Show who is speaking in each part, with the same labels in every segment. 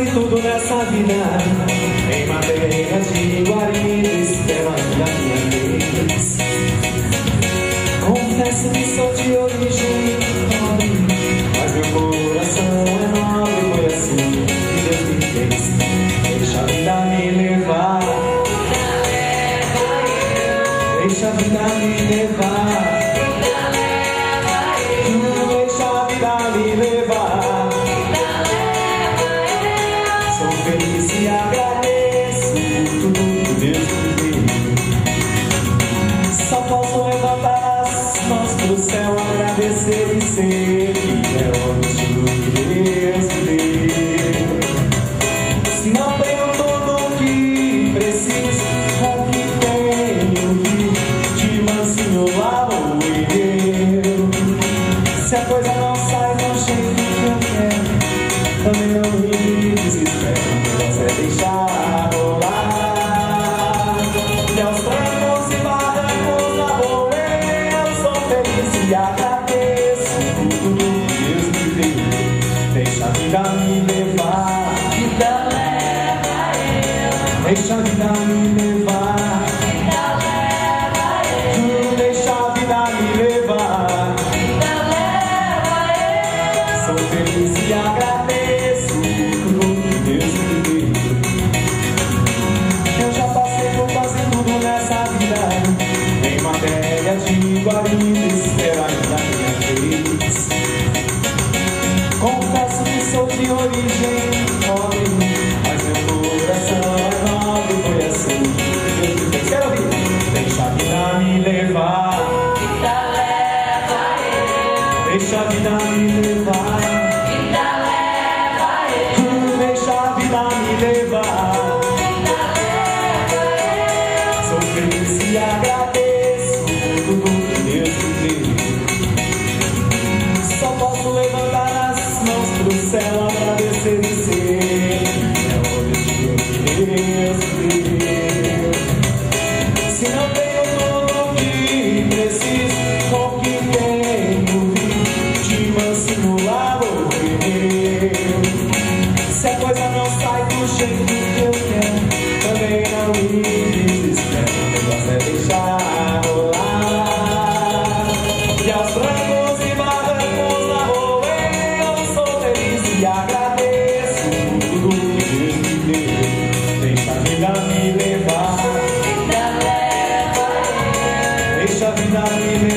Speaker 1: quase tudo nessa vida. Em matéria de iguarias Pela minha vez Confesso que sou de origem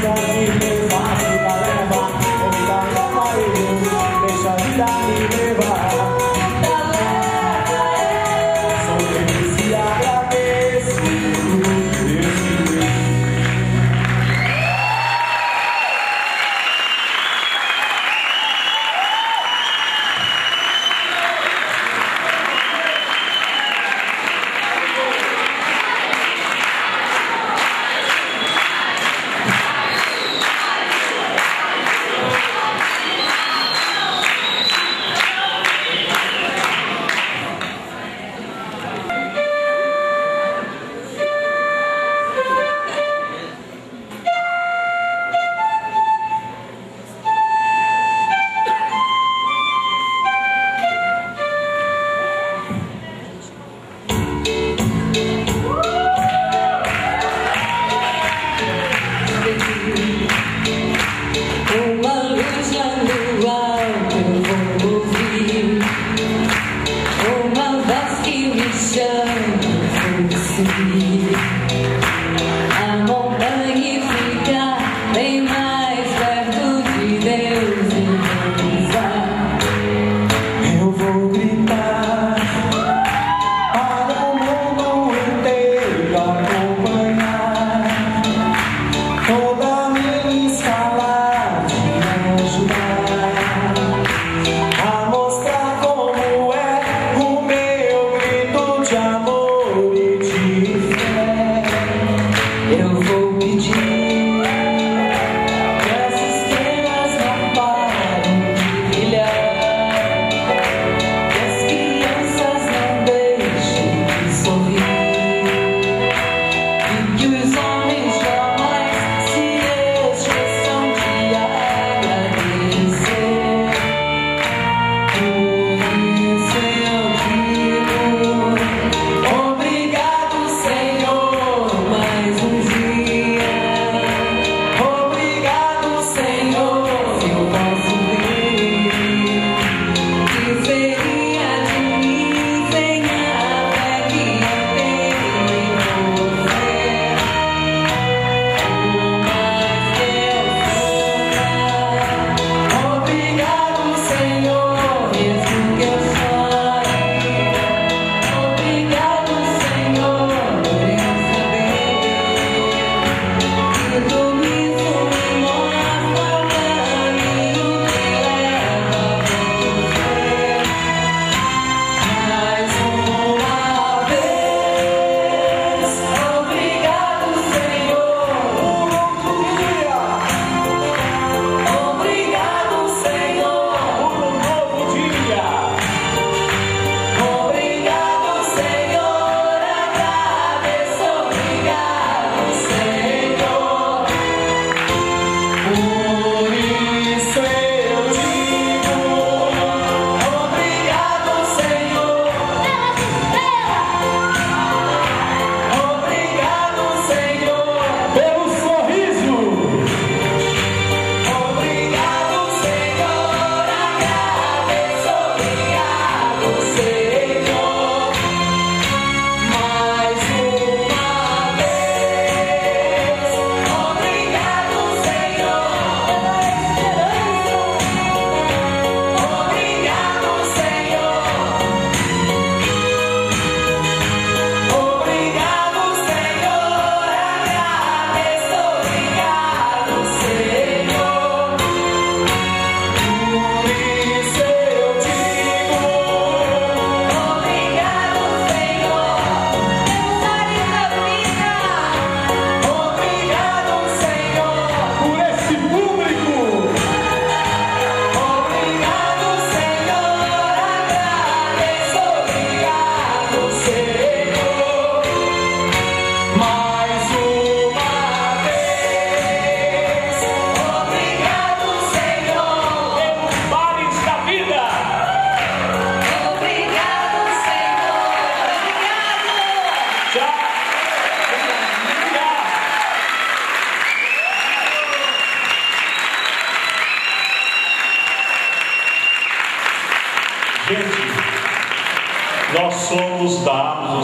Speaker 2: Bye.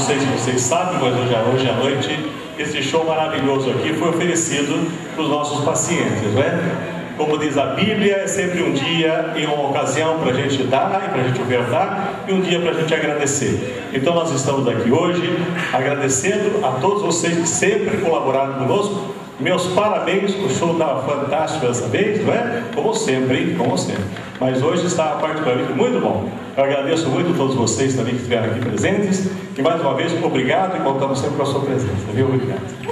Speaker 2: Sei se vocês sabem, mas hoje, hoje à noite, esse show maravilhoso aqui foi oferecido para os nossos pacientes, né? Como diz a Bíblia, é sempre um dia e uma ocasião para a gente dar e para a gente ofertar e um dia para a gente agradecer. Então nós estamos aqui hoje agradecendo a todos vocês que sempre colaboraram conosco meus parabéns, o show estava fantástico dessa vez, não é? Como sempre, como sempre. Mas hoje está particularmente muito bom. Eu agradeço muito a todos vocês também que estiveram aqui presentes. E mais uma vez, obrigado e contamos sempre com a sua presença. Viu? Obrigado.